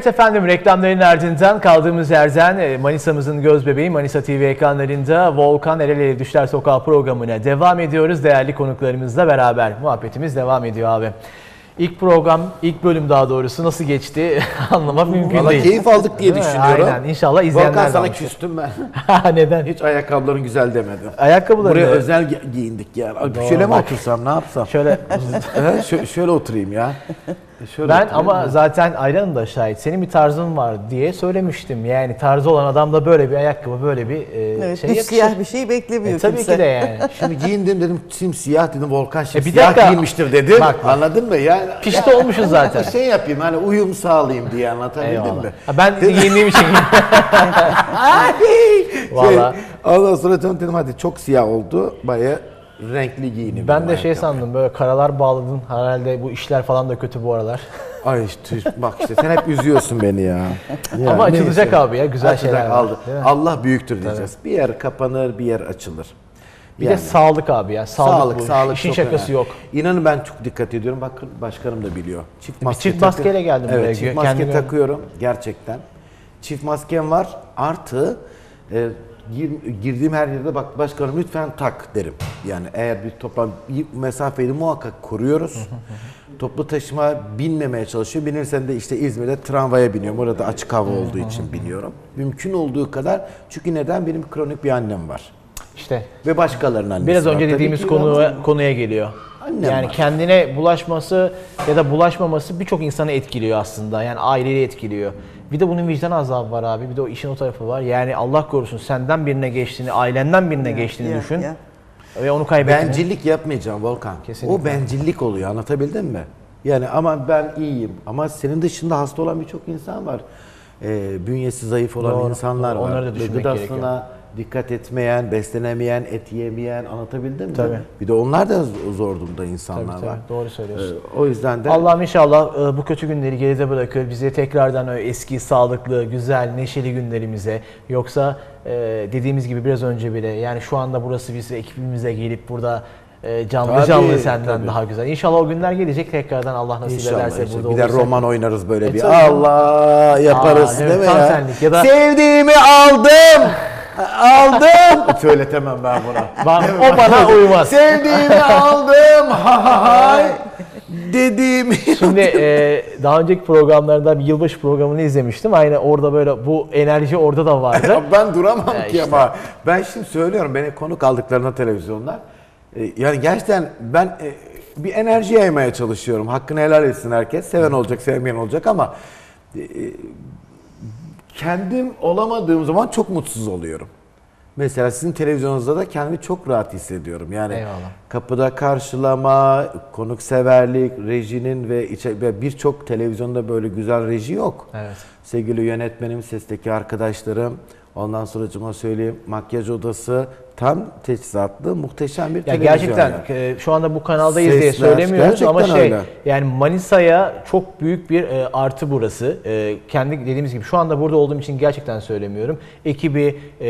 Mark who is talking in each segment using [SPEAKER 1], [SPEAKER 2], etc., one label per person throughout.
[SPEAKER 1] Evet efendim reklamların ardından kaldığımız yerden e, Manisa'mızın göz bebeği Manisa TV ekranlarında Volkan Ereleli Düşler Sokağı programına devam ediyoruz. Değerli konuklarımızla beraber muhabbetimiz devam ediyor abi. İlk program, ilk bölüm daha doğrusu nasıl geçti anlamak mümkün
[SPEAKER 2] Valla
[SPEAKER 1] değil.
[SPEAKER 2] keyif aldık diye
[SPEAKER 1] Değil mi?
[SPEAKER 2] düşünüyorum.
[SPEAKER 1] Aynen inşallah izleyenler
[SPEAKER 2] Volkan sana
[SPEAKER 1] almıştır.
[SPEAKER 2] küstüm ben.
[SPEAKER 1] Neden?
[SPEAKER 2] Hiç ayakkabıların güzel demedim.
[SPEAKER 1] Ayakkabıları
[SPEAKER 2] Buraya
[SPEAKER 1] da-
[SPEAKER 2] özel gi- giyindik yani.
[SPEAKER 1] Doğru,
[SPEAKER 2] Şöyle mi otursam ne yapsam?
[SPEAKER 1] Şöyle
[SPEAKER 2] şöyle oturayım ya. Şöyle
[SPEAKER 1] Ben ama
[SPEAKER 2] ya.
[SPEAKER 1] zaten Ayran'ın da şahit. Senin bir tarzın var diye söylemiştim. Yani tarzı olan adam da böyle bir ayakkabı, böyle bir e,
[SPEAKER 3] Evet,
[SPEAKER 1] şey yakışır.
[SPEAKER 3] siyah bir şey beklemiyor
[SPEAKER 1] E, tabii
[SPEAKER 3] kimse.
[SPEAKER 1] ki de yani.
[SPEAKER 2] Şimdi giyindim dedim simsiyah dedim Volkan şimdi
[SPEAKER 1] E, bir
[SPEAKER 2] siyah
[SPEAKER 1] dakika.
[SPEAKER 2] giyinmiştir dedim.
[SPEAKER 1] Bak.
[SPEAKER 2] Anladın mı? Yani
[SPEAKER 1] Pişti olmuşuz zaten.
[SPEAKER 2] bir şey yapayım hani uyum sağlayayım diye anlatabildim
[SPEAKER 1] Eyvallah.
[SPEAKER 2] mi?
[SPEAKER 1] Ha, ben giyindiğim için. Valla.
[SPEAKER 2] Şey, ondan sonra dedim hadi çok siyah oldu. Baya renkli giyineyim.
[SPEAKER 1] Ben de şey sandım böyle karalar bağladın. Herhalde bu işler falan da kötü bu aralar.
[SPEAKER 2] Ay işte bak işte sen hep üzüyorsun beni ya. Ya
[SPEAKER 1] Ama açılacak
[SPEAKER 2] neyse.
[SPEAKER 1] abi ya güzel
[SPEAKER 2] Açılacak,
[SPEAKER 1] şeyler
[SPEAKER 2] aldı. Allah büyüktür diyeceğiz. Bir yer kapanır, bir yer açılır.
[SPEAKER 1] Bir de sağlık abi ya. Sağlık,
[SPEAKER 2] sağlık,
[SPEAKER 1] bu.
[SPEAKER 2] sağlık
[SPEAKER 1] İşin şakası
[SPEAKER 2] önemli.
[SPEAKER 1] yok.
[SPEAKER 2] İnanın ben çok dikkat ediyorum. Bakın başkanım da biliyor. Çift maske
[SPEAKER 1] çift
[SPEAKER 2] takı-
[SPEAKER 1] maskeyle geldim buraya.
[SPEAKER 2] Evet, çift maske
[SPEAKER 1] Kendimi-
[SPEAKER 2] takıyorum gerçekten. Çift maskem var. Artı e, gir- girdiğim her yerde bak başkanım lütfen tak derim. Yani eğer bir toplam mesafeyi muhakkak koruyoruz. Toplu taşıma binmemeye çalışıyor. Binirsen de işte İzmir'de tramvaya biniyorum. Orada açık hava olduğu için biniyorum. Mümkün olduğu kadar. Çünkü neden? Benim kronik bir annem var.
[SPEAKER 1] İşte
[SPEAKER 2] Ve başkalarının annesi
[SPEAKER 1] biraz
[SPEAKER 2] var.
[SPEAKER 1] önce
[SPEAKER 2] Tabii
[SPEAKER 1] dediğimiz
[SPEAKER 2] ki
[SPEAKER 1] konu konuya geliyor.
[SPEAKER 2] Annem
[SPEAKER 1] yani
[SPEAKER 2] var.
[SPEAKER 1] kendine bulaşması ya da bulaşmaması birçok insanı etkiliyor aslında. Yani aileyi etkiliyor. Bir de bunun vicdan azabı var abi. Bir de o işin o tarafı var. Yani Allah korusun senden birine geçtiğini, ailenden birine geçtiğini
[SPEAKER 3] Ya,
[SPEAKER 1] düşün.
[SPEAKER 3] ya.
[SPEAKER 1] Ve onu kaybettiğini.
[SPEAKER 2] Bencillik yapmayacağım Volkan.
[SPEAKER 1] Kesinlikle.
[SPEAKER 2] O bencillik oluyor anlatabildim mi? Yani ama ben iyiyim. Ama senin dışında hasta olan birçok insan var. Ee, bünyesi zayıf olan
[SPEAKER 1] Doğru,
[SPEAKER 2] insanlar
[SPEAKER 1] doğru.
[SPEAKER 2] var.
[SPEAKER 1] Onları da
[SPEAKER 2] Ve
[SPEAKER 1] düşünmek
[SPEAKER 2] Gıdasına
[SPEAKER 1] gerekiyor.
[SPEAKER 2] Dikkat etmeyen, beslenemeyen, et yemeyen anlatabildim mi?
[SPEAKER 1] Tabii.
[SPEAKER 2] Bir de onlar da zor durumda insanlar
[SPEAKER 1] Tabii, tabii.
[SPEAKER 2] var.
[SPEAKER 1] Doğru söylüyorsun.
[SPEAKER 2] Ee, o yüzden de
[SPEAKER 1] Allah'ım inşallah e, bu kötü günleri geride bırakır. Bizi tekrardan o eski, sağlıklı, güzel, neşeli günlerimize yoksa e, dediğimiz gibi biraz önce bile yani şu anda burası biz ekibimize gelip burada e, canlı
[SPEAKER 2] Tabii,
[SPEAKER 1] canlı senden
[SPEAKER 2] tabii.
[SPEAKER 1] daha güzel. İnşallah o günler gelecek tekrardan Allah nasip
[SPEAKER 2] İnşallah
[SPEAKER 1] ederse
[SPEAKER 2] işte.
[SPEAKER 1] burada
[SPEAKER 2] bir de roman oynarız böyle
[SPEAKER 1] E,
[SPEAKER 2] bir. Allah yaparız
[SPEAKER 1] Aa,
[SPEAKER 2] değil
[SPEAKER 1] evet,
[SPEAKER 2] mi ya?
[SPEAKER 1] senlik. Ya da-
[SPEAKER 2] Sevdiğimi aldım. Aldım. Söyletemem ben buna.
[SPEAKER 1] Ba- o bana uymaz.
[SPEAKER 2] Sevdiğimi aldım. Hay. Dediğimi.
[SPEAKER 1] Şimdi e, daha önceki programlarında bir yılbaşı programını izlemiştim. Aynı orada böyle bu enerji orada da vardı.
[SPEAKER 2] Ben duramam
[SPEAKER 1] Ya
[SPEAKER 2] ki
[SPEAKER 1] işte.
[SPEAKER 2] ama. Ben şimdi söylüyorum beni konuk aldıklarına televizyonlar. E, Yani gerçekten ben e, bir enerji yaymaya çalışıyorum. Hakkını helal etsin herkes. Seven olacak, sevmeyen olacak ama e, kendim olamadığım zaman çok mutsuz oluyorum. Mesela sizin televizyonunuzda da kendimi çok rahat hissediyorum. Yani
[SPEAKER 1] Eyvallah.
[SPEAKER 2] kapıda karşılama, konukseverlik, rejinin ve birçok televizyonda böyle güzel reji yok.
[SPEAKER 1] Evet.
[SPEAKER 2] Sevgili yönetmenim, sesteki arkadaşlarım, ondan sonra söyleyeyim makyaj odası tam teçhizatlı muhteşem bir
[SPEAKER 1] Ya
[SPEAKER 2] televizyon.
[SPEAKER 1] gerçekten
[SPEAKER 2] yani.
[SPEAKER 1] e, şu anda bu kanaldayız diye söylemiyoruz ama şey
[SPEAKER 2] öyle.
[SPEAKER 1] yani Manisa'ya çok büyük bir e, artı burası. E, kendi dediğimiz gibi şu anda burada olduğum için gerçekten söylemiyorum. Ekibi, e,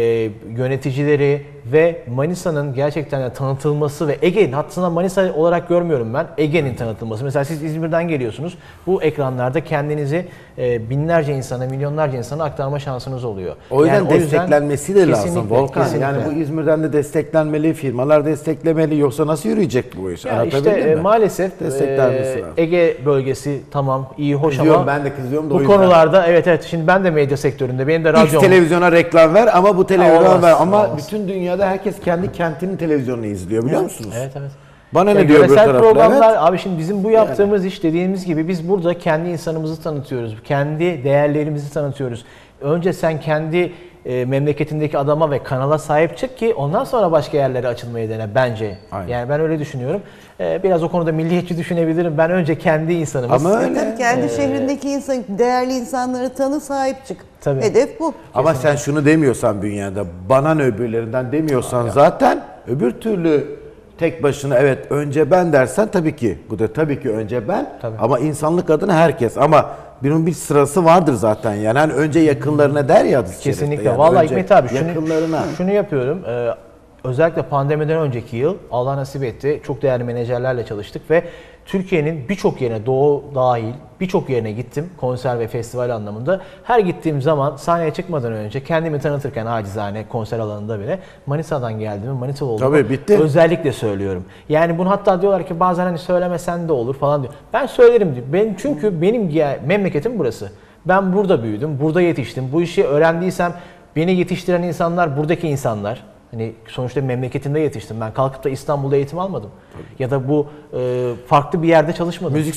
[SPEAKER 1] yöneticileri ve Manisa'nın gerçekten de tanıtılması ve Ege'nin hattına Manisa olarak görmüyorum ben. Ege'nin tanıtılması. Mesela siz İzmir'den geliyorsunuz. Bu ekranlarda kendinizi e, binlerce insana, milyonlarca insana aktarma şansınız oluyor.
[SPEAKER 2] O yüzden
[SPEAKER 1] Yani
[SPEAKER 2] desteklenmesi de lazım Volkan.
[SPEAKER 1] kesinlikle.
[SPEAKER 2] Yani bu İzmir'den de desteklenmeli, firmalar desteklemeli yoksa nasıl yürüyecek bu iş?
[SPEAKER 1] Ya
[SPEAKER 2] Anlatabildim
[SPEAKER 1] işte e, maalesef
[SPEAKER 2] Desteklenmesi
[SPEAKER 1] e,
[SPEAKER 2] lazım.
[SPEAKER 1] Ege bölgesi tamam iyi hoş
[SPEAKER 2] Kızıyorum,
[SPEAKER 1] ama
[SPEAKER 2] ben de kızıyorum da
[SPEAKER 1] bu konularda evet evet şimdi ben de medya sektöründe benim de radyom
[SPEAKER 2] televizyona reklam ver ama bu televizyona ver. Ama
[SPEAKER 1] olmaz.
[SPEAKER 2] bütün dünyada herkes kendi kentinin televizyonunu izliyor biliyor musunuz?
[SPEAKER 1] Evet evet.
[SPEAKER 2] Bana ne diyor öbür tarafta?
[SPEAKER 1] programlar
[SPEAKER 2] Evet.
[SPEAKER 1] abi şimdi bizim bu yaptığımız iş dediğimiz gibi biz burada kendi insanımızı tanıtıyoruz. Kendi değerlerimizi tanıtıyoruz. Önce sen kendi e, memleketindeki adama ve kanala sahip çık ki ondan sonra başka yerlere açılmayı dene bence.
[SPEAKER 2] Aynen.
[SPEAKER 1] Yani ben öyle düşünüyorum. E, biraz o konuda milliyetçi düşünebilirim. Ben önce kendi insanımız.
[SPEAKER 2] Ama
[SPEAKER 3] E
[SPEAKER 2] öyle.
[SPEAKER 3] tabii kendi şehrindeki insan, değerli insanları tanı sahip çık.
[SPEAKER 1] Tabii.
[SPEAKER 3] Hedef bu.
[SPEAKER 2] Ama sen şunu demiyorsan bünyada, bana ne öbürlerinden demiyorsan zaten öbür türlü tek başına evet önce ben dersen tabii ki bu da tabii ki önce ben
[SPEAKER 1] Tabii.
[SPEAKER 2] ama insanlık adına herkes ama bunun bir sırası vardır zaten yani hani önce yakınlarına der ya.
[SPEAKER 1] Kesinlikle.
[SPEAKER 2] Yani
[SPEAKER 1] Vallahi Hikmet abi şunu,
[SPEAKER 2] yakınlarına.
[SPEAKER 1] şunu yapıyorum. Ee, özellikle pandemiden önceki yıl Allah nasip etti. Çok değerli menajerlerle çalıştık ve Türkiye'nin birçok yerine Doğu dahil birçok yerine gittim konser ve festival anlamında. Her gittiğim zaman sahneye çıkmadan önce kendimi tanıtırken acizane konser alanında bile Manisa'dan geldiğimi, Manisalı olduğumu
[SPEAKER 2] Tabii, bitti.
[SPEAKER 1] özellikle söylüyorum. Yani bunu hatta diyorlar ki bazen hani söylemesen de olur falan diyor. Ben söylerim diyor. Ben çünkü benim memleketim burası. Ben burada büyüdüm, burada yetiştim. Bu işi öğrendiysem beni yetiştiren insanlar buradaki insanlar. Hani sonuçta memleketimde yetiştim. Ben kalkıp da İstanbul'da eğitim almadım. Ya da bu e, farklı bir yerde çalışmadım.
[SPEAKER 2] Müzik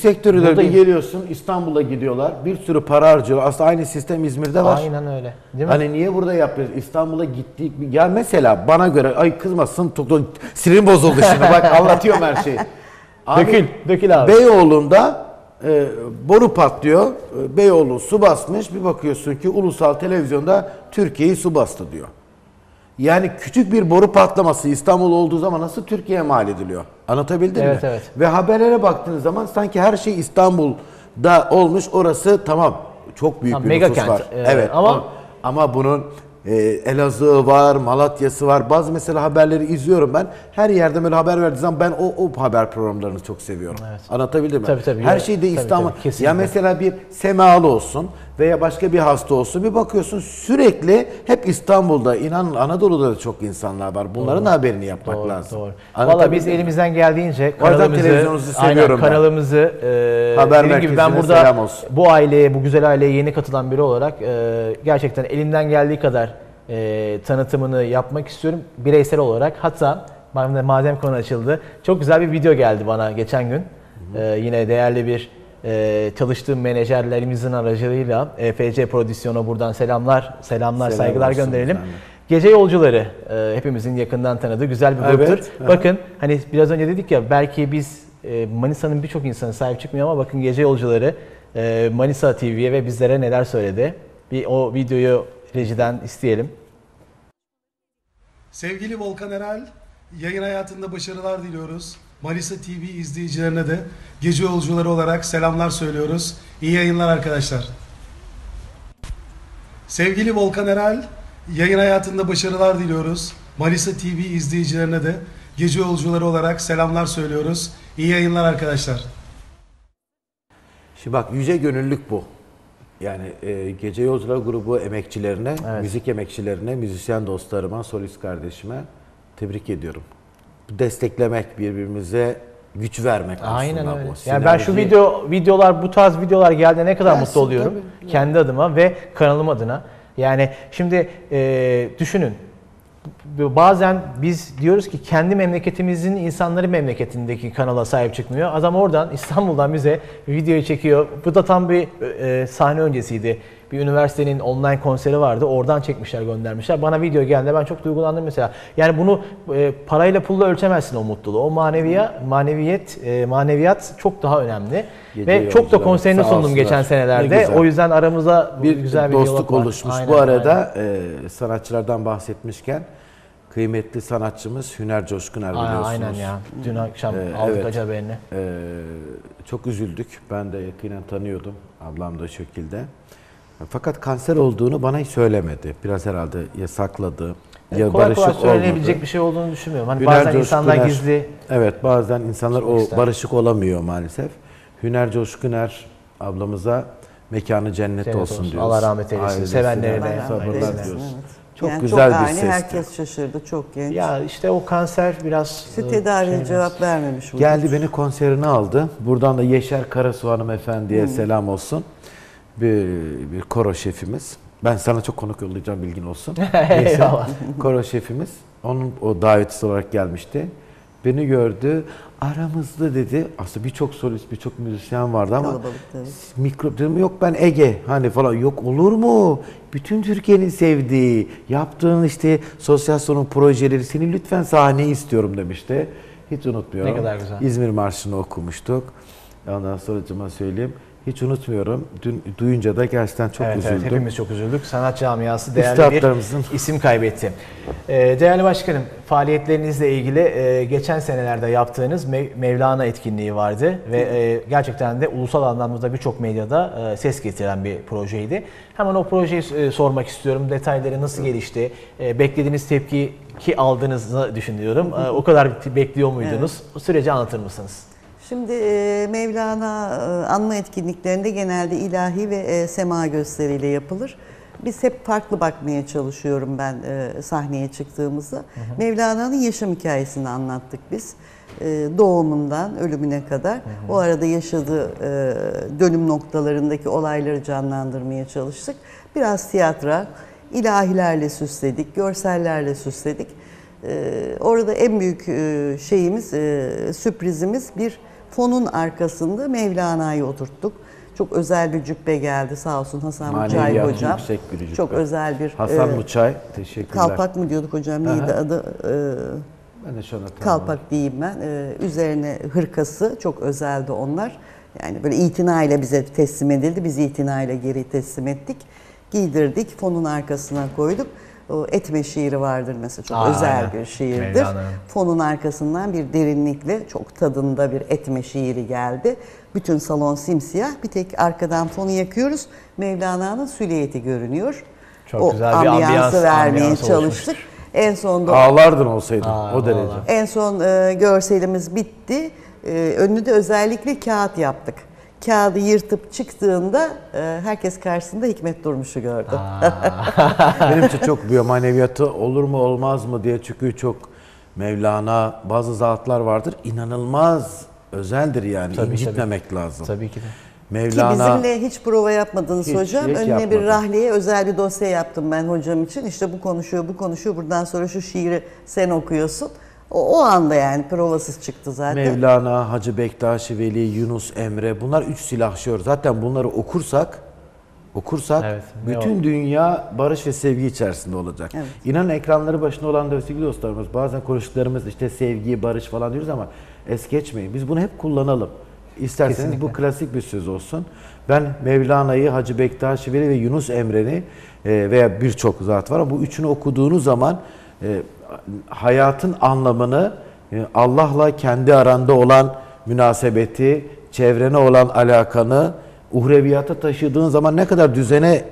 [SPEAKER 1] Buradayım.
[SPEAKER 2] geliyorsun İstanbul'a gidiyorlar. Bir sürü para harcıyorlar. Aslında aynı sistem İzmir'de var.
[SPEAKER 1] Aynen öyle. Değil mi?
[SPEAKER 2] Hani niye burada yapıyoruz? İstanbul'a gittik. Ya mesela bana göre ay kızmasın da sinirim bozuldu şimdi bak anlatıyorum her şeyi.
[SPEAKER 1] Dökül, dökül abi.
[SPEAKER 2] Beyoğlu'nda e, boru patlıyor. E, Beyoğlu su basmış. Bir bakıyorsun ki ulusal televizyonda Türkiye'yi su bastı diyor. Yani küçük bir boru patlaması İstanbul olduğu zaman nasıl Türkiye'ye mal ediliyor? Anlatabildim
[SPEAKER 1] Evet,
[SPEAKER 2] mi?
[SPEAKER 1] evet.
[SPEAKER 2] Ve haberlere baktığınız zaman sanki her şey İstanbul'da olmuş. Orası tamam çok büyük
[SPEAKER 1] Tamam,
[SPEAKER 2] bir
[SPEAKER 1] mega
[SPEAKER 2] nüfus
[SPEAKER 1] kent.
[SPEAKER 2] var.
[SPEAKER 1] Ee,
[SPEAKER 2] evet
[SPEAKER 1] ama-
[SPEAKER 2] ama ama bunun e, Elazığ var, Malatya'sı var. Bazı mesela haberleri izliyorum ben. Her yerde böyle haber verdiği zaman ben o, o haber programlarını çok seviyorum.
[SPEAKER 1] Evet.
[SPEAKER 2] Anlatabildim mi?
[SPEAKER 1] Tabii, tabii.
[SPEAKER 2] Her şeyde İstanbul. ya mesela bir semalı olsun veya başka bir hasta olsun bir bakıyorsun sürekli hep İstanbul'da inanın Anadolu'da da çok insanlar var. Bunların haberini yapmak
[SPEAKER 1] Doğru,
[SPEAKER 2] lazım.
[SPEAKER 1] doğru. Valla biz
[SPEAKER 2] mi?
[SPEAKER 1] elimizden geldiğince kanalımızı, aynen,
[SPEAKER 2] seviyorum ben.
[SPEAKER 1] kanalımızı e,
[SPEAKER 2] Haber
[SPEAKER 1] gibi ben burada
[SPEAKER 2] selam olsun.
[SPEAKER 1] bu aileye, bu güzel aileye yeni katılan biri olarak e, gerçekten elimden geldiği kadar e, tanıtımını yapmak istiyorum bireysel olarak. Hatta madem- konu açıldı, çok güzel bir video geldi bana geçen gün. E, yine değerli bir e, çalıştığım menajerlerimizin aracılığıyla EFC Prodüksiyon'a buradan selamlar, selamlar,
[SPEAKER 2] Selam
[SPEAKER 1] saygılar
[SPEAKER 2] olsun
[SPEAKER 1] gönderelim.
[SPEAKER 2] de.
[SPEAKER 1] Gece Yolcuları e, hepimizin yakından tanıdığı güzel bir
[SPEAKER 2] Evet,
[SPEAKER 1] gruptur.
[SPEAKER 2] aha.
[SPEAKER 1] Bakın hani biraz önce dedik ya belki biz e, Manisa'nın birçok insanı sahip çıkmıyor ama bakın Gece Yolcuları e, Manisa TV'ye ve bizlere neler söyledi. Bir o videoyu rejiden isteyelim.
[SPEAKER 4] Sevgili Volkan Erel, yayın hayatında başarılar diliyoruz. Manisa TV izleyicilerine de gece yolcuları olarak selamlar söylüyoruz. İyi yayınlar arkadaşlar. Sevgili Volkan Erel, yayın hayatında başarılar diliyoruz. Manisa TV izleyicilerine de gece yolcuları olarak selamlar söylüyoruz. İyi yayınlar arkadaşlar.
[SPEAKER 2] Şimdi bak yüce gönüllülük bu. Yani e, Gece Yolcular grubu emekçilerine,
[SPEAKER 1] Evet.
[SPEAKER 2] müzik emekçilerine, müzisyen dostlarıma, solist kardeşime tebrik ediyorum. Desteklemek, birbirimize güç vermek
[SPEAKER 1] Aynen
[SPEAKER 2] aslında
[SPEAKER 1] öyle.
[SPEAKER 2] bu.
[SPEAKER 1] Yani ben şu video videolar bu tarz videolar geldiğinde ne kadar
[SPEAKER 2] Gelsin,
[SPEAKER 1] mutlu oluyorum
[SPEAKER 2] tabii.
[SPEAKER 1] kendi adıma ve kanalım adına. Yani şimdi e, düşünün bazen biz diyoruz ki kendi memleketimizin insanları memleketindeki kanala sahip çıkmıyor. Adam oradan İstanbul'dan bize videoyu çekiyor. Bu da tam bir e, sahne öncesiydi. Bir üniversitenin online konseri vardı. Oradan çekmişler, göndermişler. Bana video geldi. Ben çok duygulandım mesela. Yani bunu e, parayla pulla ölçemezsin o mutluluğu. O maneviya, maneviyet, e, maneviyat çok daha önemli.
[SPEAKER 2] Gece
[SPEAKER 1] Ve çok da konserini sundum geçen
[SPEAKER 2] Ne
[SPEAKER 1] senelerde. O yüzden aramızda
[SPEAKER 2] bir
[SPEAKER 1] güzel bir
[SPEAKER 2] dostluk oluşmuş.
[SPEAKER 1] Aynen,
[SPEAKER 2] Bu
[SPEAKER 1] aynen.
[SPEAKER 2] arada e, sanatçılardan bahsetmişken kıymetli sanatçımız Hüner Coşkuner
[SPEAKER 1] Aa,
[SPEAKER 2] biliyorsunuz.
[SPEAKER 1] Aynen ya. Dün akşam
[SPEAKER 2] Ee,
[SPEAKER 1] aldık
[SPEAKER 2] evet.
[SPEAKER 1] haberini.
[SPEAKER 2] Ee, çok üzüldük. Ben de yakinen tanıyordum. Ablam da şekilde. Fakat kanser olduğunu bana hiç söylemedi. Biraz herhalde ya sakladı ya
[SPEAKER 1] kolay
[SPEAKER 2] barışık
[SPEAKER 1] kolay söylenebilecek
[SPEAKER 2] olmadı.
[SPEAKER 1] bir şey olduğunu düşünmüyorum. Hani
[SPEAKER 2] Hüner
[SPEAKER 1] bazen insanlar
[SPEAKER 2] Coşkuner-
[SPEAKER 1] gizli
[SPEAKER 2] Evet bazen insanlar o
[SPEAKER 1] ister.
[SPEAKER 2] barışık olamıyor maalesef. Hüner Coşkuner ablamıza mekanı cennet,
[SPEAKER 1] Cennet
[SPEAKER 2] olsun,
[SPEAKER 1] olsun.
[SPEAKER 2] diyoruz.
[SPEAKER 1] Allah rahmet eylesin. Sevenlerine
[SPEAKER 2] sabırlar diliyoruz.
[SPEAKER 3] evet.
[SPEAKER 2] Çok
[SPEAKER 3] Yani
[SPEAKER 2] güzel
[SPEAKER 3] çok
[SPEAKER 2] bir
[SPEAKER 3] ani,
[SPEAKER 2] sesti.
[SPEAKER 3] herkes şaşırdı, çok genç.
[SPEAKER 1] Ya işte o kanser biraz
[SPEAKER 3] İşte
[SPEAKER 1] e,
[SPEAKER 3] tedaviye
[SPEAKER 1] şey-
[SPEAKER 3] cevap vermemiş. bu
[SPEAKER 2] Geldi beni konserine aldı. Buradan da Yeşer Karasu hanımefendiye
[SPEAKER 3] Hmm.
[SPEAKER 2] selam olsun. Bir, bir koro şefimiz. Ben sana çok konuk yollayacağım bilgin olsun.
[SPEAKER 1] Eyvallah.
[SPEAKER 2] koro şefimiz. Onun o davetlisi olarak gelmişti. Beni gördü. Aramızda dedi. Aslında birçok solist, birçok müzisyen vardı ama mikro dedim yok ben Ege hani falan yok olur mu? Bütün Türkiye'nin sevdiği, yaptığın işte sosyal projeleri seni lütfen sahneye istiyorum demişti. Hiç unutmuyorum.
[SPEAKER 1] Ne kadar güzel.
[SPEAKER 2] İzmir Marşı'nı okumuştuk. Ondan sonra söyleyeyim. Hiç unutmuyorum. Dün duyunca da gerçekten çok
[SPEAKER 1] evet,
[SPEAKER 2] üzüldüm.
[SPEAKER 1] evet, hepimiz çok üzüldük. Sanat camiası değerli bir isim kaybetti. Ee, değerli başkanım, faaliyetlerinizle ilgili e, geçen senelerde yaptığınız Mev- Mevlana etkinliği vardı ve e, gerçekten de ulusal anlamda birçok medyada e, ses getiren bir projeydi. Hemen o projeyi sormak istiyorum. Detayları nasıl gelişti? Beklediğiniz tepki ki aldığınızı düşünüyorum. O kadar bekliyor muydunuz? O süreci anlatır mısınız?
[SPEAKER 3] Şimdi e, Mevlana e, anma etkinliklerinde genelde ilahi ve e, sema gösteriyle yapılır. Biz hep farklı bakmaya çalışıyorum ben e, sahneye çıktığımızda. Mevlana'nın yaşam hikayesini anlattık biz. E, doğumundan ölümüne kadar o arada yaşadığı e, dönüm noktalarındaki olayları canlandırmaya çalıştık. Biraz tiyatro, ilahilerle süsledik, görsellerle süsledik. Ee, orada en büyük e, şeyimiz, e, sürprizimiz bir fonun arkasında Mevlana'yı oturttuk. Çok özel bir cübbe geldi sağ olsun Hasan Muçay hocam.
[SPEAKER 2] yüksek bir cübbe.
[SPEAKER 3] Çok özel bir
[SPEAKER 2] Hasan
[SPEAKER 3] e,
[SPEAKER 2] Muçay, teşekkürler.
[SPEAKER 3] kalpak mı diyorduk hocam neydi
[SPEAKER 2] Aha.
[SPEAKER 3] adı? E,
[SPEAKER 2] Ben de şu
[SPEAKER 3] kalpak diyeyim ben. Ee, üzerine hırkası çok özeldi onlar. Yani böyle itinayla bize teslim edildi. Biz itinayla geri teslim ettik. Giydirdik, fonun arkasına koyduk. O etme şiiri vardır mesela çok
[SPEAKER 1] Aa,
[SPEAKER 3] özel
[SPEAKER 1] aynen.
[SPEAKER 3] bir şiirdir.
[SPEAKER 1] Mevlana'nın.
[SPEAKER 3] Fonun arkasından bir derinlikle çok tadında bir etme şiiri geldi. Bütün salon simsiyah. Bir tek arkadan fonu yakıyoruz. Mevlana'nın süliyeti görünüyor.
[SPEAKER 1] Çok
[SPEAKER 3] o
[SPEAKER 1] güzel bir
[SPEAKER 3] ambiyansı
[SPEAKER 1] ambiyans-
[SPEAKER 3] vermeye
[SPEAKER 1] ambiyans
[SPEAKER 3] çalıştık.
[SPEAKER 1] oluşmuştur.
[SPEAKER 3] En sonunda
[SPEAKER 2] Ağlardın olsaydın
[SPEAKER 1] Aa,
[SPEAKER 2] o derece.
[SPEAKER 1] vallahi.
[SPEAKER 3] en son e, görselimiz bitti. E, önünü de özellikle kağıt yaptık. Kağıdı yırtıp çıktığında e, herkes karşısında Hikmet Durmuş'u gördü.
[SPEAKER 2] Benim için çok büyük maneviyatı olur mu olmaz mı diye çünkü çok Mevlana bazı zatlar vardır. inanılmaz özeldir yani.
[SPEAKER 1] Tabii,
[SPEAKER 2] incitmemek lazım.
[SPEAKER 1] Tabii ki de.
[SPEAKER 3] Ki
[SPEAKER 2] Mevlana
[SPEAKER 3] bizimle hiç prova yapmadınız
[SPEAKER 2] Hiç,
[SPEAKER 3] hocam.
[SPEAKER 2] hiç
[SPEAKER 3] Önüne
[SPEAKER 2] yapmadım.
[SPEAKER 3] bir rahleye özel bir dosya yaptım ben hocam için. İşte bu konuşuyor, bu konuşuyor. Buradan sonra şu şiiri sen okuyorsun. O, o anda yani provasız çıktı zaten.
[SPEAKER 2] Mevlana, Hacı Bektaşi Veli, Yunus Emre bunlar üç silahşör. Zaten bunları okursak okursak
[SPEAKER 1] Evet,
[SPEAKER 2] bütün dünya barış ve sevgi içerisinde olacak.
[SPEAKER 3] Evet.
[SPEAKER 2] İnanın ekranları başında olan da sevgili dostlarımız bazen konuştuklarımız işte sevgi, barış falan diyoruz ama es geçmeyin. Biz bunu hep kullanalım. İsterseniz
[SPEAKER 1] Kesinlikle.
[SPEAKER 2] bu klasik bir söz olsun. Ben Mevlana'yı, Hacı Bektaşi Veli ve Yunus Emre'ni e, veya birçok zat var ama bu üçünü okuduğunuz zaman e, hayatın anlamını e, Allah'la kendi aranda olan münasebeti, çevrene olan alakanı uhreviyata taşıdığın zaman ne kadar düzene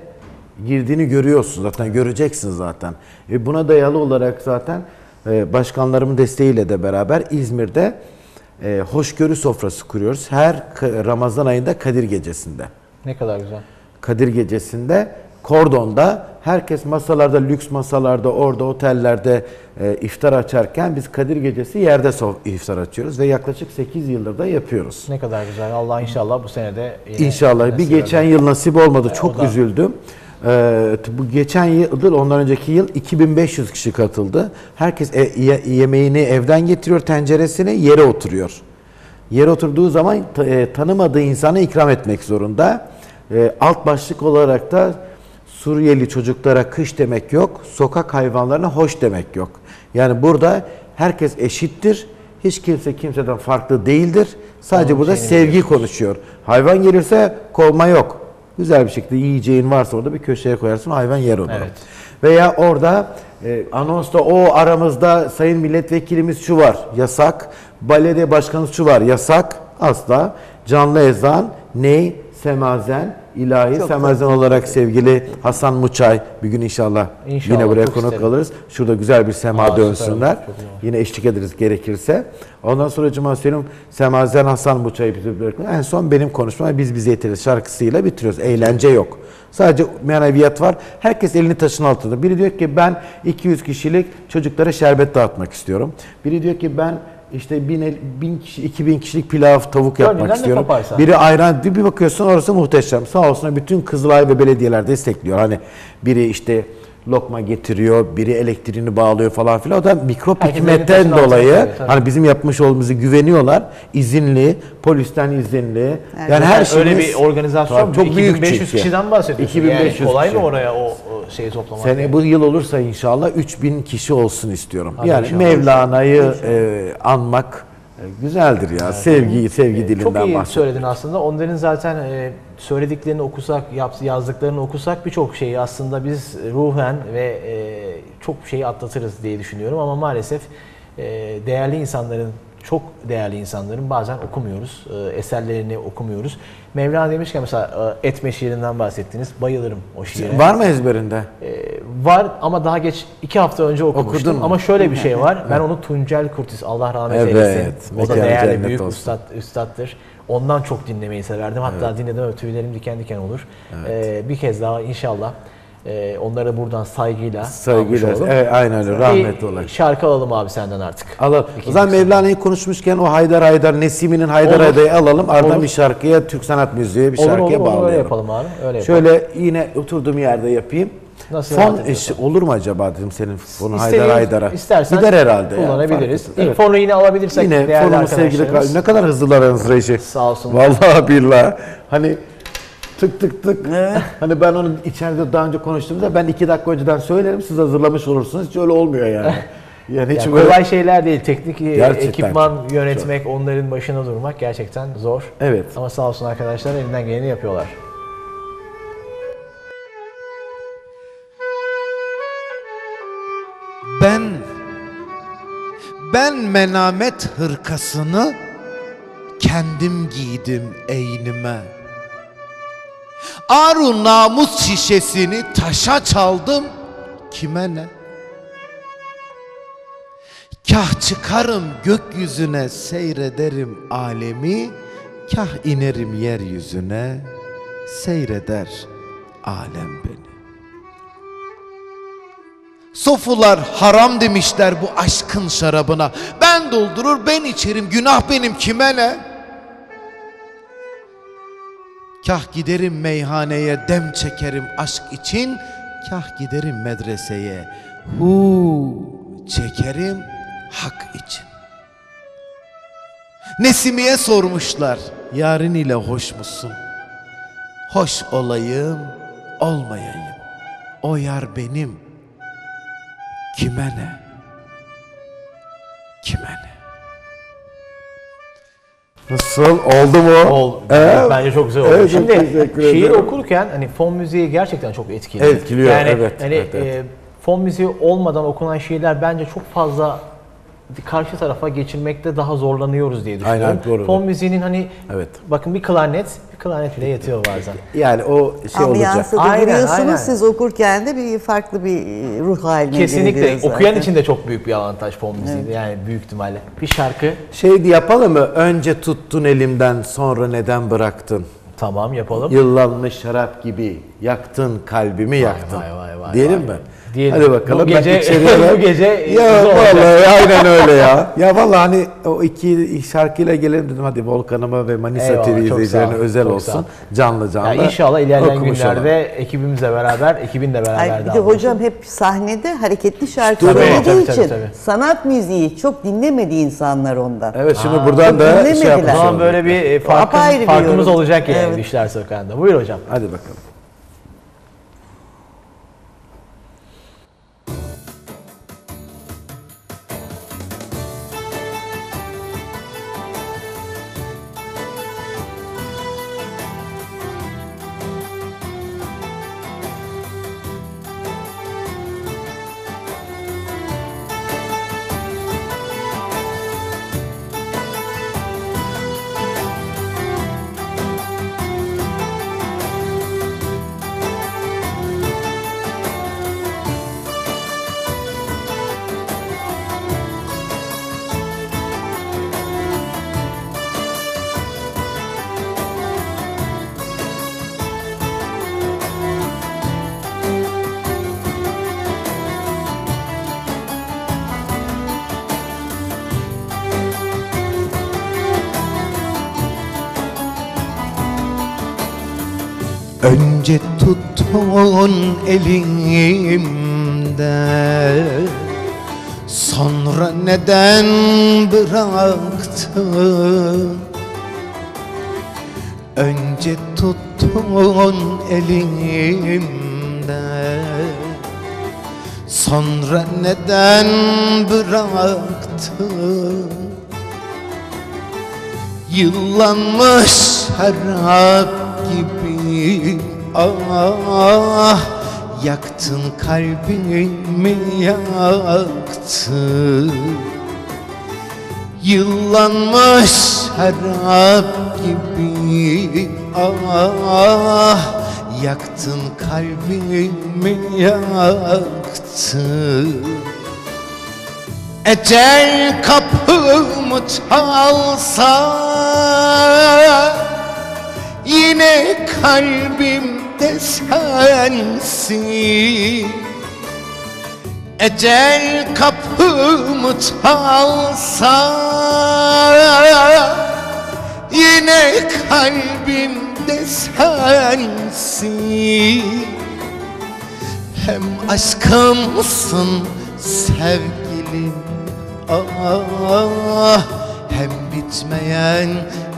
[SPEAKER 2] girdiğini görüyorsun zaten göreceksin zaten. E buna dayalı olarak zaten e, başkanlarımın desteğiyle de beraber İzmir'de e, hoşgörü sofrası kuruyoruz. Her Ramazan ayında Kadir Gecesi'nde.
[SPEAKER 1] Ne kadar güzel.
[SPEAKER 2] Kadir Gecesi'nde Kordon'da herkes masalarda, lüks masalarda, orada otellerde e, iftar açarken biz Kadir Gecesi yerde sof- iftar açıyoruz ve yaklaşık 8 yıldır da yapıyoruz.
[SPEAKER 1] Ne kadar güzel. Allah inşallah bu sene de yine
[SPEAKER 2] İnşallah. Bir
[SPEAKER 1] nasip
[SPEAKER 2] geçen
[SPEAKER 1] eder.
[SPEAKER 2] yıl nasip olmadı.
[SPEAKER 1] E,
[SPEAKER 2] Çok
[SPEAKER 1] da-
[SPEAKER 2] üzüldüm. T- bu geçen yıl, ondan önceki yıl 2500 kişi katıldı. Herkes e- ye- yemeğini evden getiriyor, tenceresini yere oturuyor. Yere oturduğu zaman ta- e, tanımadığı insana ikram etmek zorunda. E, alt başlık olarak da Suriyeli çocuklara kış demek yok, sokak hayvanlarına hoş demek yok. Yani burada herkes eşittir. Hiç kimse kimseden farklı değildir. Sadece
[SPEAKER 1] Onun
[SPEAKER 2] burada
[SPEAKER 1] şeyini
[SPEAKER 2] sevgi konuşuyor. Hayvan gelirse kovma yok. Güzel bir şekilde yiyeceğin varsa orada bir köşeye koyarsın hayvan yer onu.
[SPEAKER 1] Evet.
[SPEAKER 2] Veya orada e, anonsta o aramızda sayın milletvekilimiz şu var yasak. Belediye başkanımız şu var yasak. Asla. Canlı ezan, ney, semazen, ilahi
[SPEAKER 3] Çok
[SPEAKER 2] semazen olarak sevgili Hasan Muçay bir gün inşallah,
[SPEAKER 1] İnşallah,
[SPEAKER 2] yine buraya konuk
[SPEAKER 1] isterim.
[SPEAKER 2] alırız. Şurada güzel bir sema
[SPEAKER 1] Aa,
[SPEAKER 2] dönsünler. Yine eşlik ederiz gerekirse. Ondan sonra Cuma Selim Semazen Hasan Muçay'ı bırakın. En son benim konuşmam biz bize yeteriz şarkısıyla bitiriyoruz. Eğlence yok. Sadece maneviyat var. Herkes elini taşın altında. Biri diyor ki ben 200 kişilik çocuklara şerbet dağıtmak istiyorum. Biri diyor ki ben işte bin, el- bin kişi, 2000 kişilik pilav, tavuk
[SPEAKER 1] Gönlünden
[SPEAKER 2] yapmak istiyorum. Biri ayran, bir bakıyorsun orası muhteşem. Sağ olsun bütün Kızılay ve belediyeler destekliyor. Hani biri işte lokma getiriyor, biri elektriğini bağlıyor falan filan. O da mikrop
[SPEAKER 1] Herkes
[SPEAKER 2] hikmetten dolayı
[SPEAKER 1] altına, tabii.
[SPEAKER 2] hani bizim yapmış olduğumuzu güveniyorlar. İzinli, polisten izinli.
[SPEAKER 3] Evet.
[SPEAKER 2] Yani her şey
[SPEAKER 1] öyle bir organizasyon
[SPEAKER 2] çok büyük
[SPEAKER 1] 2500
[SPEAKER 2] çünkü.
[SPEAKER 1] kişiden bahsediyorsun.
[SPEAKER 2] 2500
[SPEAKER 1] yani kolay
[SPEAKER 2] kişi.
[SPEAKER 1] mı oraya o şeyi toplamak?
[SPEAKER 2] Sene bu yıl olursa inşallah 3000 kişi olsun istiyorum.
[SPEAKER 1] Hadi
[SPEAKER 2] yani. Mevlana'yı e, anmak, Güzeldir ya. Sevgi, sevgi dilinden
[SPEAKER 1] Çok iyi
[SPEAKER 2] bahsediyor.
[SPEAKER 1] söyledin aslında. Onların zaten e, söylediklerini okusak, yazdıklarını okusak birçok şeyi aslında biz ruhen ve e, çok şeyi atlatırız diye düşünüyorum. Ama maalesef e, değerli insanların, çok değerli insanların bazen okumuyoruz. E, eserlerini okumuyoruz. Mevlana demişken mesela e, Etme şiirinden bahsettiniz. Bayılırım o şiire.
[SPEAKER 2] Var mı ezberinde?
[SPEAKER 1] E, var ama daha geç iki hafta önce okumuştum.
[SPEAKER 2] Okudun mu?
[SPEAKER 1] Ama şöyle bir şey var. Ben onu Tuncel Kurtis Allah rahmet
[SPEAKER 2] Evet,
[SPEAKER 1] eylesin. O da değerli büyük
[SPEAKER 2] olsun.
[SPEAKER 1] üstad, üstattır. Ondan çok dinlemeyi severdim. Hatta dinledim öyle tüylerim diken diken olur. E, bir kez daha inşallah e, onlara buradan saygıyla
[SPEAKER 2] Saygıyla.
[SPEAKER 1] almış olalım.
[SPEAKER 2] Evet, aynen öyle. Rahmetli
[SPEAKER 1] Bir
[SPEAKER 2] olarak.
[SPEAKER 1] şarkı alalım abi senden artık.
[SPEAKER 2] Alalım. O zaman. Mevlana'yı konuşmuşken o Haydar Haydar, Nesimi'nin Haydar
[SPEAKER 1] Olur.
[SPEAKER 2] Haydar'ı alalım. Ardından
[SPEAKER 1] Olur.
[SPEAKER 2] bir şarkıya, Türk sanat müziği bir
[SPEAKER 1] Olur
[SPEAKER 2] şarkıya
[SPEAKER 1] olur, olur öyle
[SPEAKER 2] bağlayalım.
[SPEAKER 1] yapalım abi. Öyle yapalım.
[SPEAKER 2] Şöyle yine oturduğum yerde yapayım.
[SPEAKER 1] Nasıl
[SPEAKER 2] Fon
[SPEAKER 1] rahat
[SPEAKER 2] eşi olur mu acaba dedim senin fonu
[SPEAKER 1] İstediğin-
[SPEAKER 2] Haydar Haydar'a.
[SPEAKER 1] İstersen
[SPEAKER 2] Gider herhalde. ya,
[SPEAKER 1] kullanabiliriz.
[SPEAKER 2] fark
[SPEAKER 1] İlk
[SPEAKER 2] etmez.
[SPEAKER 1] fonu yine alabilirsek
[SPEAKER 2] Yine
[SPEAKER 1] değerli
[SPEAKER 2] fonumuz sevgili
[SPEAKER 1] arkadaşlarımız.
[SPEAKER 2] ne kadar hızlılar aranız reji.
[SPEAKER 1] Sağ olsun.
[SPEAKER 2] Vallahi billahi. Hani tık tık tık. Hani ben onu içeride daha önce konuştuğumda ben iki dakika önceden söylerim siz hazırlamış olursunuz. Hiç öyle olmuyor yani. Yani hiç
[SPEAKER 1] Yani
[SPEAKER 2] böyle...
[SPEAKER 1] kolay şeyler değil. Teknik e,
[SPEAKER 2] Gerçekten
[SPEAKER 1] ekipman yönetmek, onların başına durmak gerçekten zor.
[SPEAKER 2] Evet.
[SPEAKER 1] Ama sağ olsun arkadaşlar elinden geleni yapıyorlar.
[SPEAKER 5] Ben ben menamet hırkasını kendim giydim eynime. Aru namus şişesini taşa çaldım kime ne? Kah çıkarım gökyüzüne seyrederim alemi, kah inerim yeryüzüne seyreder alem beni. Sofular haram demişler bu aşkın şarabına. Ben doldurur ben içerim günah benim kime ne? Kah giderim meyhaneye dem çekerim aşk için. Kah giderim medreseye hu çekerim hak için. Nesimiye sormuşlar yarın ile hoş musun? Hoş olayım olmayayım. O yar benim Kime ne? Kime ne?
[SPEAKER 2] Nasıl? Oldu mu?
[SPEAKER 1] Ol,
[SPEAKER 2] Ee,
[SPEAKER 1] bence çok güzel oldu.
[SPEAKER 2] evet,
[SPEAKER 1] Şimdi
[SPEAKER 2] teşekkür
[SPEAKER 1] şiir
[SPEAKER 2] ederim.
[SPEAKER 1] okurken hani fon müziği gerçekten çok etkili.
[SPEAKER 2] Etkiliyor,
[SPEAKER 1] yani,
[SPEAKER 2] evet,
[SPEAKER 1] Hani
[SPEAKER 2] evet, evet.
[SPEAKER 1] e, fon müziği olmadan okunan şiirler bence çok fazla karşı tarafa geçirmekte daha zorlanıyoruz diye düşünüyorum.
[SPEAKER 2] Aynen, doğru.
[SPEAKER 1] Fon müziğinin hani
[SPEAKER 2] Evet.
[SPEAKER 1] bakın bir klarnet, bir klarnet bile yetiyor bazen.
[SPEAKER 2] Yani o şey olacak.
[SPEAKER 3] Ambiyansa da
[SPEAKER 1] Aynen,
[SPEAKER 3] giriyorsunuz.
[SPEAKER 1] aynen.
[SPEAKER 3] Siz okurken de bir farklı bir ruh haline
[SPEAKER 1] Kesinlikle
[SPEAKER 3] zaten.
[SPEAKER 1] okuyan için de çok büyük bir avantaj fon müziği. Yani büyük ihtimalle. Bir şarkı
[SPEAKER 2] Şey yapalım mı? Önce tuttun elimden sonra neden bıraktın?
[SPEAKER 1] tamam yapalım.
[SPEAKER 2] Yıllanmış şarap gibi yaktın kalbimi yaktın.
[SPEAKER 1] vay, vay, vay,
[SPEAKER 2] Diyelim
[SPEAKER 1] vay.
[SPEAKER 2] mi?
[SPEAKER 1] Diyelim.
[SPEAKER 2] Hadi bakalım.
[SPEAKER 1] Bu gece-
[SPEAKER 2] içeriye-
[SPEAKER 1] bu gece
[SPEAKER 2] ya
[SPEAKER 1] zor
[SPEAKER 2] vallahi aynen öyle ya. Ya vallahi hani o iki şarkıyla gelelim dedim hadi Volkan'ıma ve Manisa
[SPEAKER 1] Eyvallah,
[SPEAKER 2] TV izleyicilerine özel
[SPEAKER 1] çok
[SPEAKER 2] olsun. Canlı canlı.
[SPEAKER 1] Yani inşallah ilerleyen günlerde
[SPEAKER 2] olalım.
[SPEAKER 1] ekibimizle beraber, ekibinle beraber
[SPEAKER 3] Ay, bir de
[SPEAKER 1] daha
[SPEAKER 3] hocam hep sahnede hareketli şarkı
[SPEAKER 1] Tabii,
[SPEAKER 3] söylediği
[SPEAKER 1] tabii, tabii,
[SPEAKER 3] için
[SPEAKER 1] tabii.
[SPEAKER 3] sanat müziği çok dinlemedi insanlar ondan.
[SPEAKER 2] Evet şimdi buradan da şey yapmış
[SPEAKER 1] O zaman
[SPEAKER 2] olduk.
[SPEAKER 1] böyle bir e, farkımız
[SPEAKER 3] yorum.
[SPEAKER 1] olacak yani
[SPEAKER 3] Evet.
[SPEAKER 1] işler sokağında. Buyur hocam.
[SPEAKER 2] Hadi bakalım.
[SPEAKER 5] Önce tutun elimde. Sonra neden bıraktın? Önce tutun elimde. Sonra neden bıraktın?
[SPEAKER 2] Yıllanmış harap gibi ah Yaktın kalbimi yaktın Yıllanmış harap gibi. Ah Yaktın kalbimi yaktın Ecel kapımı çalsa Yine kalbimde sensin. Ecel kapımı çalsa Yine kalbimde sensin. Hem aşkımsın sevgilim ah Hem bitmeyen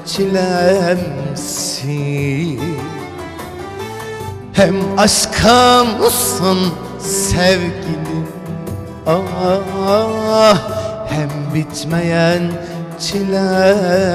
[SPEAKER 2] çilemsin Hem aşkımsın sevgilim? Ah Hem bitmeyen çilemsin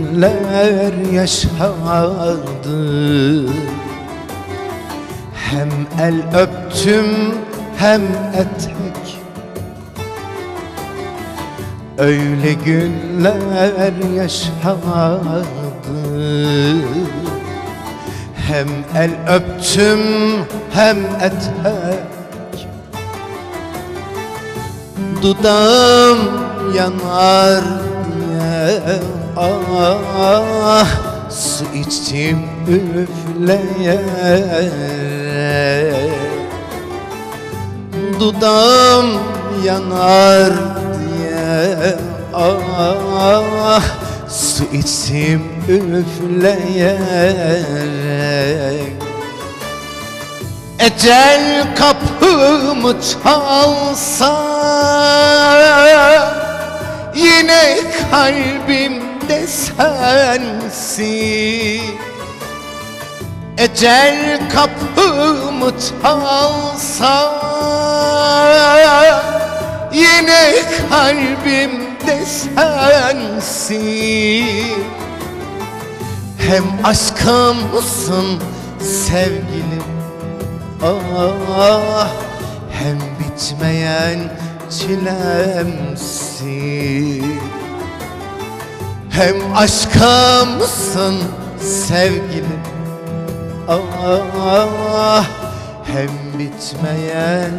[SPEAKER 2] günler yaşadı. Hem el öptüm hem etek. Öyle günler yaşadı. Hem el öptüm hem etek. Dudağım yanar diye ah Su içtim üfleyerek Dudağım yanar diye. Ah Su içtim üfleyerek Ecel kapımı çalsa Yine kalbimde sensin. Ecel kapımı çalsa Yine kalbimde sensin. Hem aşkımsın sevgilim? Ah Hem bitmeyen çilemsin Hem aşkımsın sevgilim ah Hem bitmeyen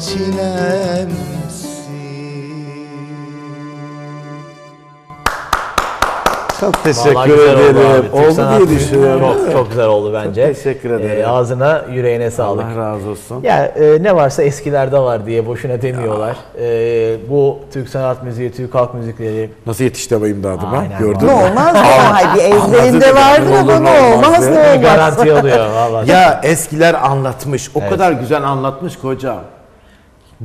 [SPEAKER 2] çilemsin
[SPEAKER 6] Çok teşekkür
[SPEAKER 1] Vallahi güzel
[SPEAKER 6] ederim.
[SPEAKER 1] oldu abi.
[SPEAKER 6] Diye düşünüyorum.
[SPEAKER 1] Çok, çok güzel oldu bence.
[SPEAKER 6] teşekkür ederim.
[SPEAKER 1] Ee, ağzına, yüreğine sağlık.
[SPEAKER 6] Allah razı olsun.
[SPEAKER 1] Ya e, ne varsa eskilerde var diye boşuna demiyorlar. E, bu Türk sanat müziği, Türk halk müzikleri
[SPEAKER 6] Nasıl yetiştireyim dadıma?
[SPEAKER 1] Aynen.
[SPEAKER 6] Gördün
[SPEAKER 3] Ne
[SPEAKER 6] mü?
[SPEAKER 3] olmaz mı? Hay bir ezberinde vardır ama ne olmaz ne olmaz.
[SPEAKER 1] garanti alıyor valla.
[SPEAKER 6] Ya eskiler anlatmış. O
[SPEAKER 1] Evet.
[SPEAKER 6] kadar güzel anlatmış ki hocam.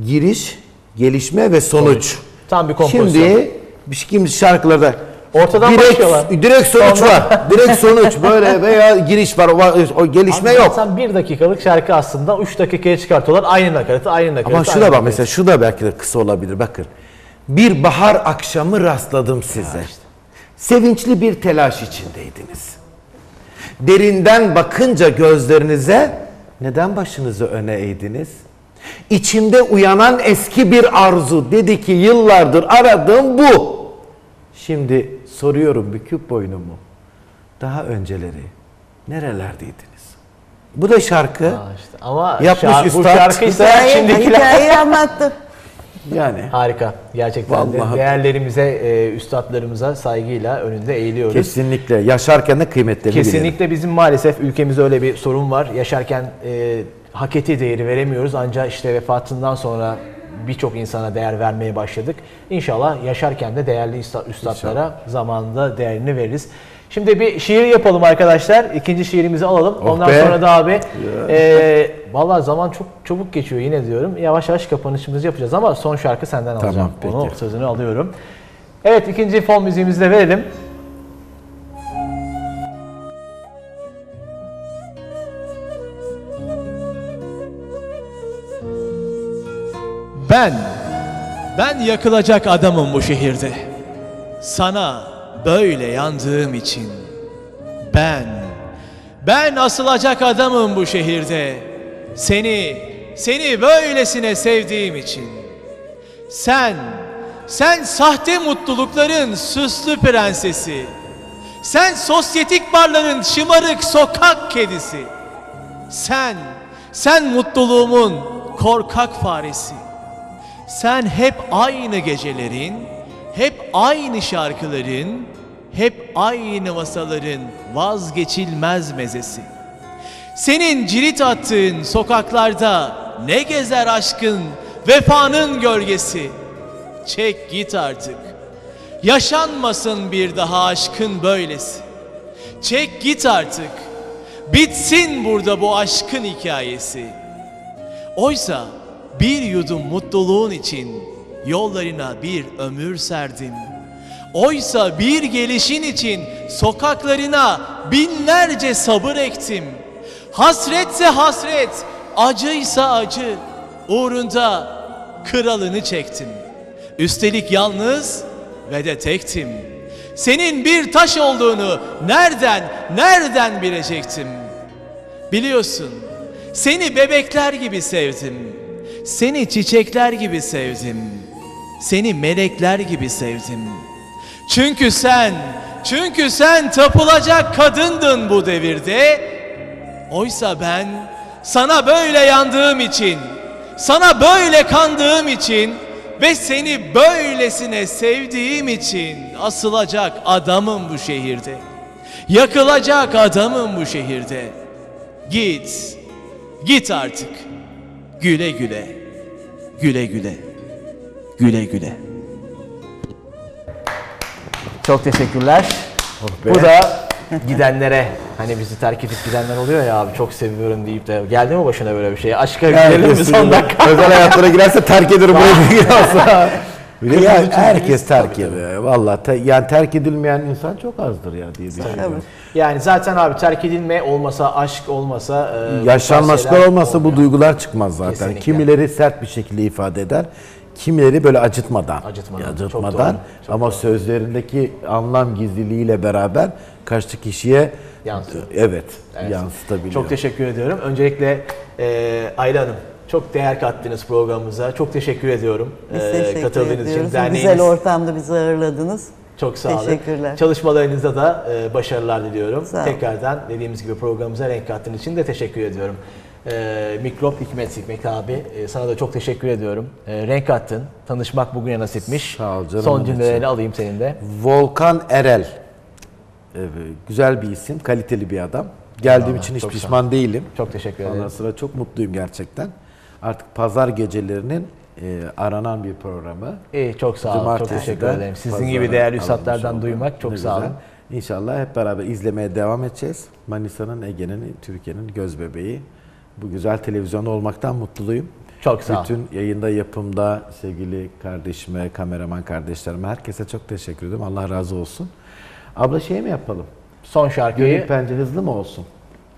[SPEAKER 6] Giriş, gelişme ve sonuç.
[SPEAKER 1] Tam bir kompozisyon.
[SPEAKER 6] Şimdi şimdi şarkılarda
[SPEAKER 1] Ortadan
[SPEAKER 6] direkt,
[SPEAKER 1] başlıyorlar.
[SPEAKER 6] direkt sonuç
[SPEAKER 1] Ondan-
[SPEAKER 6] var. Direkt sonuç böyle veya giriş var. O, o gelişme
[SPEAKER 1] Abi
[SPEAKER 6] yok.
[SPEAKER 1] Sen bir dakikalık şarkı aslında 3 dakikaya çıkartıyorlar. Aynı nakaratı, aynı nakaratı.
[SPEAKER 6] Ama şu da bak mesela şu da belki de kısa olabilir bakın. Bir bahar akşamı rastladım size. Sevinçli bir telaş içindeydiniz. Derinden bakınca gözlerinize neden başınızı öne eğdiniz? İçimde uyanan eski bir arzu dedi ki yıllardır aradığım bu. Şimdi soruyorum büküp boynumu. Daha önceleri nerelerdeydiniz?
[SPEAKER 2] Bu da şarkı.
[SPEAKER 1] Aa işte. Ama
[SPEAKER 2] Yapmış
[SPEAKER 1] şar- bu
[SPEAKER 2] üstad.
[SPEAKER 1] şarkıysa
[SPEAKER 3] Hikaye,
[SPEAKER 1] şimdikiler...
[SPEAKER 3] hikayeyi anlattı.
[SPEAKER 2] Yani
[SPEAKER 1] Harika. Gerçekten de
[SPEAKER 2] Vallahi.
[SPEAKER 1] değerlerimize, e, üstadlarımıza saygıyla önünde eğiliyoruz.
[SPEAKER 2] kesinlikle yaşarken de kıymetlerini bilelim.
[SPEAKER 1] Kesinlikle bizim maalesef ülkemizde öyle bir sorun var. Yaşarken e, hak ettiği değeri veremiyoruz. Ancak işte vefatından sonra birçok insana değer vermeye başladık. İnşallah yaşarken de değerli üsta- üstadlara zamanında değerini veririz. Şimdi bir şiir yapalım arkadaşlar. İkinci şiirimizi alalım.
[SPEAKER 2] Oh
[SPEAKER 1] Ondan
[SPEAKER 2] be.
[SPEAKER 1] sonra da abi e, vallahi zaman çok çabuk geçiyor yine diyorum. Yavaş yavaş kapanışımızı yapacağız ama son şarkı senden alacağım.
[SPEAKER 2] peki.
[SPEAKER 1] Onu sözünü alıyorum. Evet ikinci fon müziğimizi de verelim.
[SPEAKER 7] Ben, ben yakılacak adamım bu şehirde. Sana böyle yandığım için. Ben, ben asılacak adamım bu şehirde. Seni, seni böylesine sevdiğim için. Sen, sen sahte mutlulukların süslü prensesi. Sen sosyetik barların şımarık sokak kedisi. Sen, sen mutluluğumun korkak faresi. Sen hep aynı gecelerin, hep aynı şarkıların, hep aynı masaların vazgeçilmez mezesi. Senin cirit attığın sokaklarda ne gezer aşkın, vefanın gölgesi. Çek git artık. Yaşanmasın bir daha aşkın böylesi. Çek git artık. Bitsin burada bu aşkın hikayesi. Oysa bir yudum mutluluğun için yollarına bir ömür serdim. Oysa bir gelişin için sokaklarına binlerce sabır ektim. Hasretse hasret, acıysa acı, uğrunda kralını çektim. Üstelik yalnız ve de tektim. Senin bir taş olduğunu nereden, nereden bilecektim? Biliyorsun, seni bebekler gibi sevdim. Seni çiçekler gibi sevdim. Seni melekler gibi sevdim. Çünkü sen, çünkü sen tapılacak kadındın bu devirde. Oysa ben sana böyle yandığım için, sana böyle kandığım için ve seni böylesine sevdiğim için asılacak adamım bu şehirde. Yakılacak adamım bu şehirde. Git. Git artık. Güle güle. Güle güle. Güle güle.
[SPEAKER 1] Çok teşekkürler.
[SPEAKER 2] be.
[SPEAKER 1] Bu da gidenlere hani bizi terk edip gidenler oluyor ya abi çok seviyorum deyip de geldi mi başına böyle bir şey? Aşka girelim mi son dakika?
[SPEAKER 2] Özel hayatlara girerse terk ederim burayı girerse. ya, herkes terk ediyor. Vallahi te- yani terk edilmeyen insan çok azdır ya diye düşünüyorum.
[SPEAKER 3] Evet.
[SPEAKER 1] Yani zaten abi terk edilme olmasa, aşk olmasa... e, bu şeyler
[SPEAKER 2] olmasa bu
[SPEAKER 1] olmuyor.
[SPEAKER 2] duygular çıkmaz zaten.
[SPEAKER 1] Kesinlikle.
[SPEAKER 2] Kimileri sert bir şekilde ifade eder. Kimileri böyle acıtmadan.
[SPEAKER 1] Acıtmadan, çok
[SPEAKER 2] acıtmadan
[SPEAKER 1] doğru, çok
[SPEAKER 2] ama sözlerindeki anlam gizliliğiyle beraber karşı kişiye
[SPEAKER 1] Yansıyor.
[SPEAKER 2] Evet,
[SPEAKER 1] Evet.
[SPEAKER 2] yansıtabiliyor.
[SPEAKER 1] Çok teşekkür ediyorum. Öncelikle e, Ayla Hanım çok değer kattınız programımıza. Çok teşekkür ediyorum.
[SPEAKER 3] Biz
[SPEAKER 1] e,
[SPEAKER 3] teşekkür
[SPEAKER 1] katıldığınız
[SPEAKER 3] ediyoruz.
[SPEAKER 1] için.
[SPEAKER 3] Bu
[SPEAKER 1] Derneğiniz
[SPEAKER 3] güzel ortamda bizi ağırladınız.
[SPEAKER 1] Çok sağ olun.
[SPEAKER 3] Teşekkürler.
[SPEAKER 1] Çalışmalarınızda da e, başarılar diliyorum.
[SPEAKER 3] Sağ olun.
[SPEAKER 1] Tekrardan dediğimiz gibi programımıza renk kattığınız için de teşekkür ediyorum. E, Mikrop Hikmet Hikmet abi e, sana da çok teşekkür ediyorum. E, renk kattın. Tanışmak bugüne nasipmiş.
[SPEAKER 2] Sağ ol canım,
[SPEAKER 1] Son cümlelerini alayım senin de.
[SPEAKER 2] Volkan Erel. Evet, güzel bir isim, kaliteli bir adam. Geldiğim
[SPEAKER 1] Eyvallah,
[SPEAKER 2] için hiç pişman değilim.
[SPEAKER 1] Çok teşekkür
[SPEAKER 2] Ondan
[SPEAKER 1] ederim.
[SPEAKER 2] sonra çok mutluyum gerçekten. Artık pazar gecelerinin e, aranan bir programı.
[SPEAKER 1] İyi çok sağ olun. Çok
[SPEAKER 2] Cumartesi
[SPEAKER 1] teşekkür
[SPEAKER 2] de
[SPEAKER 1] ederim. Sizin gibi değerli üstadlardan duymak çok
[SPEAKER 2] Ne
[SPEAKER 1] sağ olun.
[SPEAKER 2] İnşallah hep beraber izlemeye devam edeceğiz. Manisa'nın, Ege'nin, Türkiye'nin göz bebeği. Bu güzel televizyonda olmaktan mutluyum.
[SPEAKER 1] Çok sağ ol.
[SPEAKER 2] Bütün yayında, yapımda sevgili kardeşime, kameraman kardeşlerime, herkese çok teşekkür ederim. Allah razı olsun. Abla şey mi yapalım?
[SPEAKER 1] Son şarkıyı
[SPEAKER 2] Gönül pencere hızlı mı olsun?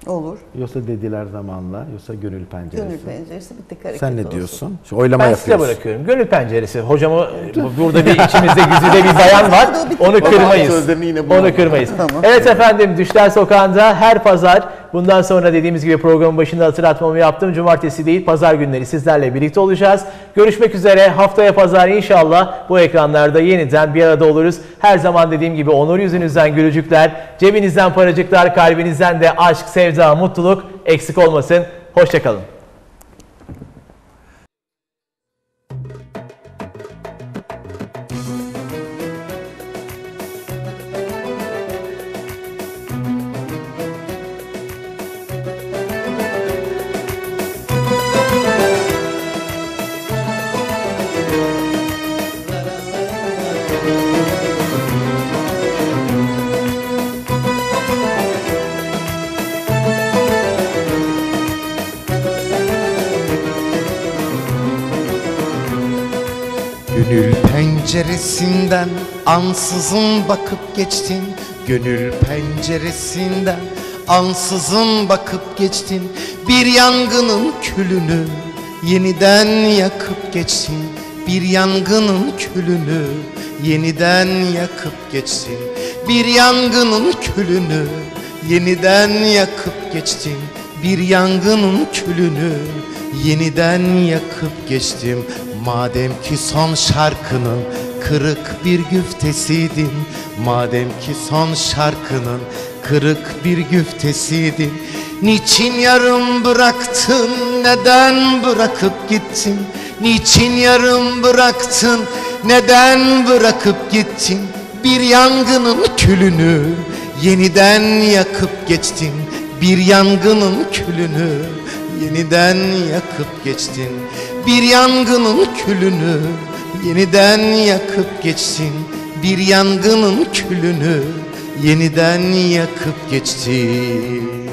[SPEAKER 3] Olur.
[SPEAKER 2] Yoksa dediler zamanla, yoksa gönül penceresi.
[SPEAKER 3] Gönül penceresi bir tek hareket
[SPEAKER 2] Sen ne
[SPEAKER 3] olsun.
[SPEAKER 2] diyorsun? Şu oylama
[SPEAKER 1] Ben size
[SPEAKER 2] yapıyoruz.
[SPEAKER 1] bırakıyorum. Gönül penceresi. Hocamı bu- burada bir içimizde güzide bir bayan var. Onu kırmayız.
[SPEAKER 2] Sözlerini yine
[SPEAKER 1] Onu kırmayız.
[SPEAKER 3] Tamam.
[SPEAKER 1] Evet efendim Düşler Sokağı'nda her pazar bundan sonra dediğimiz gibi programın başında hatırlatmamı yaptım. Cumartesi değil pazar günleri sizlerle birlikte olacağız. Görüşmek üzere. Haftaya pazar inşallah bu ekranlarda yeniden bir arada oluruz. Her zaman dediğim gibi onur yüzünüzden gülücükler, cebinizden paracıklar, kalbinizden de aşk, sevda, mutluluk eksik olmasın. Hoşçakalın.
[SPEAKER 2] Gönül penceresinden ansızın bakıp geçtin. Gönül penceresinden ansızın bakıp geçtin. Bir yangının külünü yeniden yakıp geçtin. Bir yangının külünü yeniden yakıp geçtin. Bir yangının külünü yeniden yakıp geçtin. Bir yangının külünü yeniden yakıp geçtim Madem ki son şarkının kırık bir güftesiydin Madem ki son şarkının kırık bir güftesiydin Niçin yarım bıraktın neden bırakıp gittin? Niçin yarım bıraktın neden bırakıp gittin? Bir yangının külünü yeniden yakıp geçtin. Bir yangının külünü yeniden yakıp geçtin Bir yangının külünü yeniden yakıp geçtin Bir yangının külünü yeniden yakıp geçtin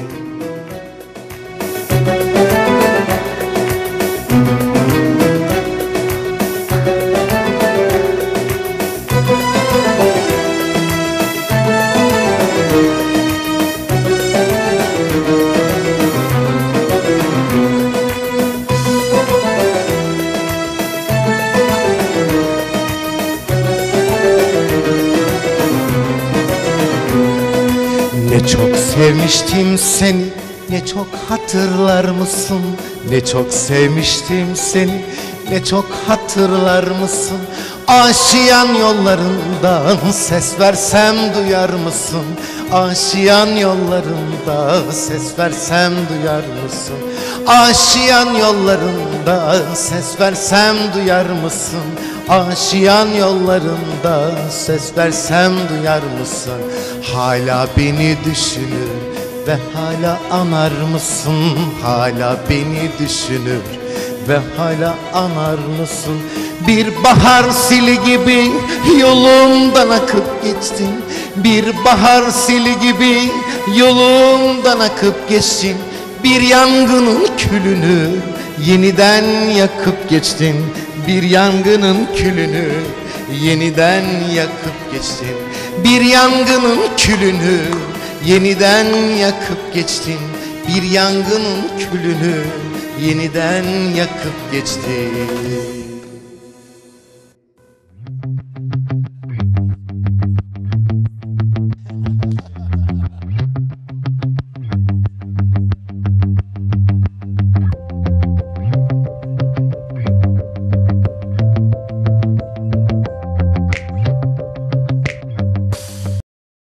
[SPEAKER 2] sevmiştim seni Ne çok hatırlar mısın? Ne çok sevmiştim seni Ne çok hatırlar mısın? Aşiyan yollarından Ses versem duyar mısın? Aşiyan yollarında Ses versem duyar mısın? Aşiyan yollarında Ses versem duyar mısın Aşiyan yollarında ses versem duyar mısın? Hala beni düşünür ve hala anar mısın? Hala beni düşünür ve hala anar mısın? Bir bahar sili gibi yolumdan akıp geçtin Bir bahar sili gibi yolumdan akıp geçtin Bir yangının külünü yeniden yakıp geçtin bir yangının külünü yeniden yakıp geçtin. Bir yangının külünü yeniden yakıp geçtin. Bir yangının külünü yeniden yakıp geçtin